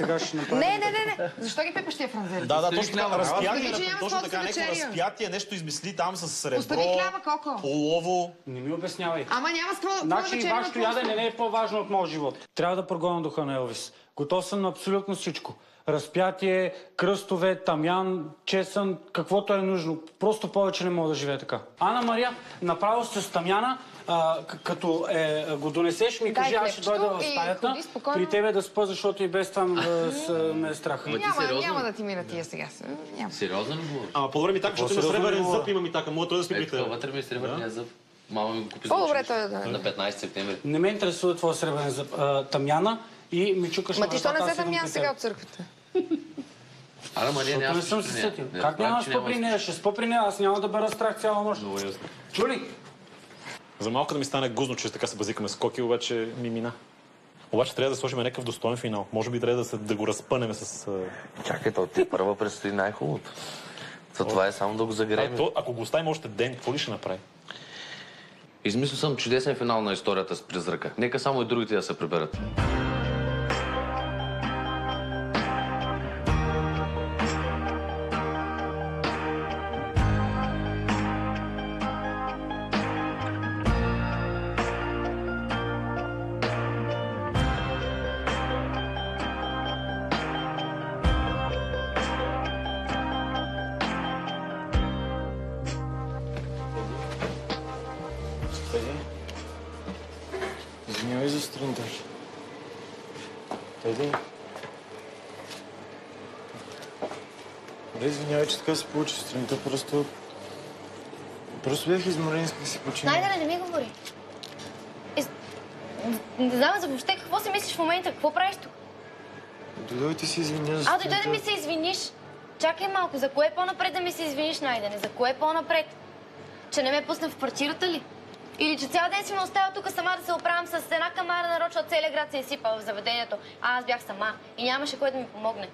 A: Сега ще направим...
K: Не, не, не, не. Защо ги пипаш тия франзели?
F: Да, да, точно така. Разпятие, точно така, някакво разпятие, нещо измисли там с сребро,
K: Остави хляба, Коко.
F: олово.
A: Не ми обяснявай.
K: Ама няма с какво
A: Значи вашето ядене не е по-важно от моят живот. Трябва да прогоня духа на Елвис. Готов съм на абсолютно всичко. Разпятие, кръстове, тамян, чесън, каквото е нужно. Просто повече не мога да живея така. Ана Мария, направо с тамяна, а, като е, го донесеш, ми кажи, аз ще дойда в
K: и
A: стаята при тебе да спа, защото и без това ме, с, ме е страх.
K: Няма, няма да ти мина тия сега. Няма.
L: Сериозно ли говориш?
F: Ама по-добре ми така, защото има сребърен зъб, има ми така. Мога той да спи при теб.
L: вътре ми е сребърния зъб. Мама ми го купи за
K: По-добре
L: училище.
K: той да-
L: На 15 септември.
A: Не ме интересува твоя сребърен зъб. Тамяна и ми чукаш
K: Ма ти що не се
A: при
K: сега от църквата?
L: Ара, Мария, няма
A: не съм се сетил.
L: Не,
A: Как няма спа при нея? Ще спа при нея. Аз няма да бъда страх цяла нощ. Чули?
F: За малко да ми стане гузно, че така се базикаме с коки, обаче ми мина. Обаче трябва да сложим някакъв достоен финал. Може би трябва да, се, да го разпънем с...
L: Чакай, то ти първа предстои най-хубавото. То това е само да го загреем.
F: Ако го оставим още ден, какво ли ще направи?
L: Измислил съм чудесен финал на историята с призрака. Нека само и другите да се приберат.
R: Да, извинявай, че така се получи сутринта. Просто... Просто бях изморен, исках да си почина.
B: Найдене, не ми говори. Из... Не знам за въобще какво си мислиш в момента, какво правиш тук?
R: Дойдой ти се извиня за
B: А, дойде да ми се извиниш. Чакай малко, за кое по-напред да ми се извиниш, Найдене? За кое по-напред? Че не ме пусна в квартирата ли? Или че цял ден си ме оставил тук сама да се оправям с една камара нарочно, целият град се е сипал в заведението, а аз бях сама и нямаше кой да ми помогне.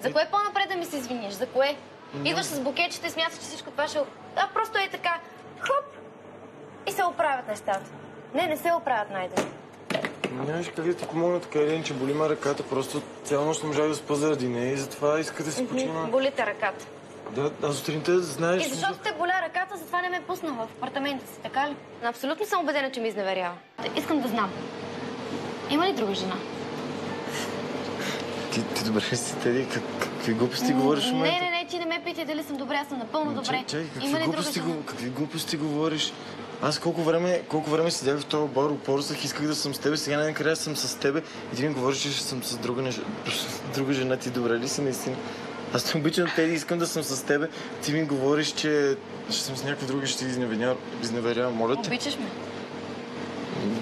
B: За кое по-напред да ми се извиниш? За кое? Идваш с букетчета и смяташ, че всичко това ще... А просто е така. Хоп! И се оправят нещата. Не, не се оправят, Найдене.
R: Нямаш да ти помогна така един, че боли ма ръката. Просто цяла нощ не можах да спа заради нея и затова иска да си почина.
B: Болите ръката.
O: Да, аз сутринта знаеш...
B: И защото те боля ръката, затова не ме е пуснал в апартамента си, така ли? Абсолютно съм убедена, че ми изневерява. Искам да знам. Има ли друга жена?
O: Ти, ти добре си, Теди, как, какви глупости говориш в
B: Не,
O: момента?
B: не, не, ти не ме питай дали съм добре, аз съм напълно добре.
O: Чай, чай, какви,
B: Има ли друга
O: глупости,
B: жена?
O: го, какви глупости говориш? Аз колко време, колко време седях в този бар, упорствах, исках да съм с теб, сега най-накрая съм с теб и ти ми говориш, че съм с друга, неж... (laughs) друга жена. Ти добре ли си наистина? Аз те обичам Теди, искам да съм с теб. Ти ми говориш, че ще съм с някаква друга, ще ти изневерявам. Моля те.
B: Обичаш ме?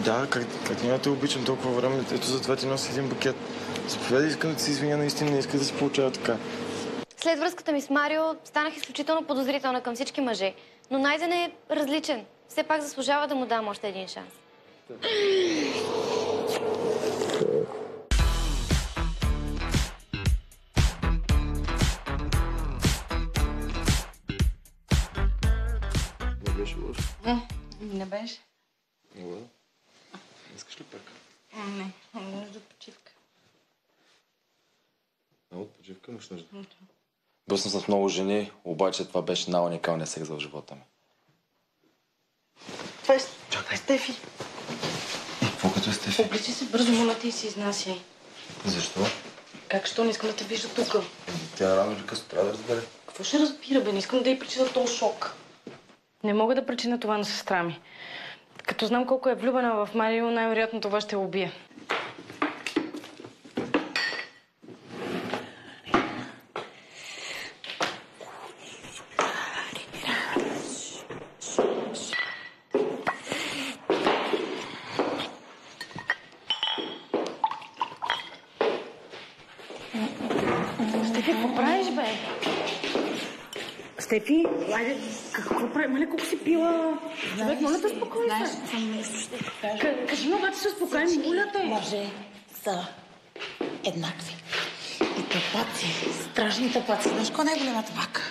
O: Да, как, как няма те обичам толкова време? Ето затова ти носи един букет. Заповядай, искам да се извиня, наистина не иска да се получава така.
B: След връзката ми с Марио станах изключително подозрителна към всички мъже. Но Найден е различен. Все пак заслужава да му дам още един шанс.
O: Не беше лошо.
E: Не беше.
O: Мила, искаш ли пак?
E: Не, не нужда почивка.
G: Много почивка имаш нужда. Бил съм с много жени, обаче това беше най-уникалният секс в живота ми.
E: Това е, това е Стефи.
G: Какво като е Стефи?
E: Обличи се бързо, моля те и се изнасяй.
G: Защо?
E: Как що не искам да те вижда тук?
G: Тя рано или късно трябва да разбере.
E: Какво ще разбира, бе? Не искам да й причина този шок. Не мога да причина това на сестра ми. Като знам колко е влюбена в Марио, най-вероятно това ще я убие. Стефи, какво правиш, бе? Стефи, айде, какво прави? Мале, колко си пила? Човек, моля те,
H: Знаеш,
E: се. Кажи ми обаче се успокои, моля те.
H: Мъже са еднакви. И тъпаци, страшни тъпаци. Знаеш кой е най-големата вака?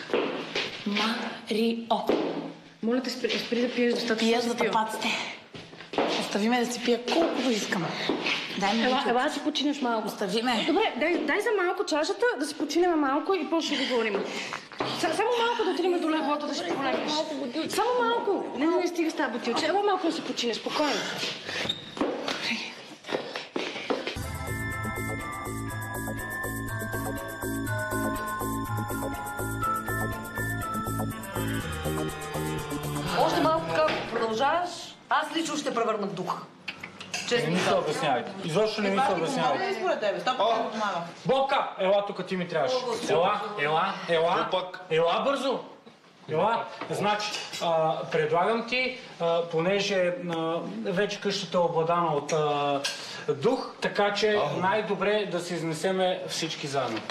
H: Марио.
E: Моля те, спри, спри да пиеш достатъчно. Си
H: за тъпаците. Остави ме да си пия колкото искам. Дай ми
E: Ела, ела да си починеш малко.
H: Остави ме.
E: Добре, дай, дай за малко чашата, да си починем малко и после ще говорим. Са- Само малко да отидем до леглото да си полегнеш. Само малко. Не, не, стига с тази бутилче. Ела малко да си починеш, спокойно.
Q: Още малко така продължаваш, аз лично ще превърна дух.
A: Не ми се обяснявайте. Изобщо не ми се обяснявайте.
P: според тебе? Сто пъти го помага.
A: Бобка, ела тук ти ми трябваше. Ела, ела, ела. Ела бързо. Ела. Значи, а, предлагам ти, а, понеже а, вече къщата е обладана от а, дух, така че най-добре е да се изнесеме всички заедно.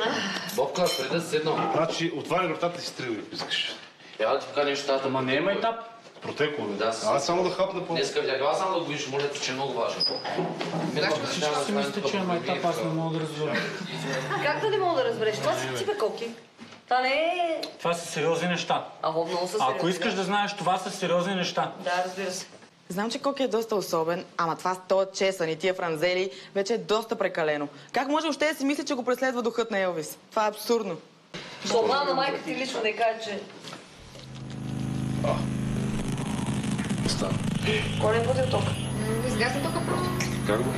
A: (laughs)
L: Бобка, преди да седна.
F: Значи, отваря вратата и ако искаш.
L: Я да ти поканиш щата.
A: Ама не има етап.
F: Протекло, бе.
L: Да, с-
F: Аз само да хапна по...
L: Днеска видях, аз само да го видиш, моля че е много важно.
A: Всички си мислят, че има етап, аз не мога да разбера. (laughs)
Q: Как да не мога да разбереш? Това си ципе колки. Това не е...
A: Това са сериозни неща.
Q: А, много са
A: Ако
Q: сериозни,
A: искаш да знаеш, това са сериозни неща.
Q: Да, разбира се.
P: Знам, че Коки е доста особен, ама това с този чесън и тия франзели вече е доста прекалено. Как може още да си мисли, че го преследва духът на Елвис? Това е абсурдно.
Q: Обмана на майка ти лично да й каже, че...
G: Остана.
Q: Кой не е платил тока?
B: Изгасна тока просто.
G: Как го?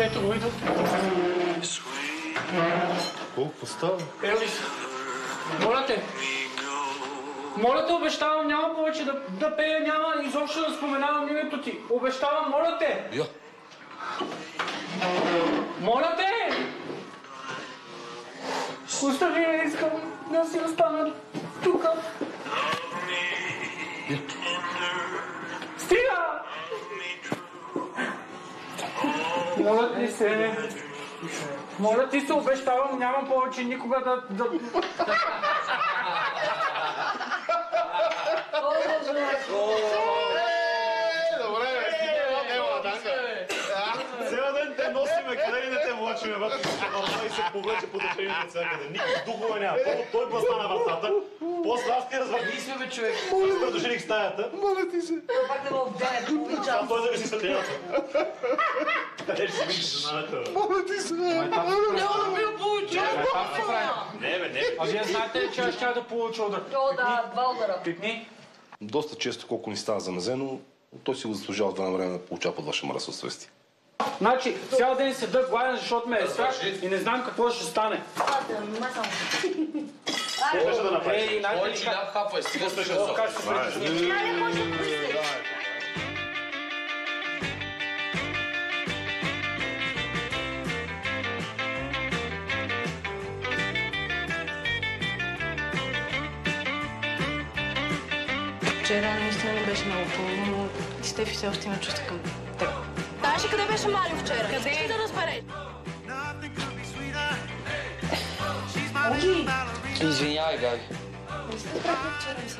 A: Ето го идват.
F: Колко става?
A: Елвис, моля те. Моля те, обещавам, няма повече да, да пея, няма изобщо да споменавам името ти. Обещавам, моля те.
L: Я.
A: Моля те! Остави ме, искам да си остана тук. Стига! Моля ти се. Моля ти се, обещавам, нямам повече никога да... да...
F: Добре, бе, стига, ела, данка. Цял ден те носиме, къде влачиме вътре и се повлече по течението всякъде. Никакви духове няма. Първо той блъсна на вратата, после аз ти развърх. Ние сме, човек. Аз предушених стаята. Моля ти се.
Q: Пак мога в 9, половин час.
F: А той загаси светлината. Къде ще си видиш жената?
A: Моля ти се. Няма
Q: да ми я получа.
F: Не, бе, не.
A: А вие знаете ли, че аз ще да получа удар?
Q: О, да, два удара.
A: Пипни.
G: Доста често, колко ни става замезено, той си го заслужава на време да получава под ваше мръсно съвести.
A: Значи, цял ден седа гладен, защото ме е страх и не знам какво ще стане.
F: Какво ще да направиш?
A: Ей, знаете ли как?
L: ляп хапвай, стига
A: О,
L: зоб.
A: как се притесни.
E: Вчера наистина не беше много хубаво, но Стефи все още има чувства към теб.
S: Знаеш ли къде беше Марио вчера?
E: Къде?
S: Искаш да разбереш?
J: Извинявай, Габи.
E: Не си вчера ми се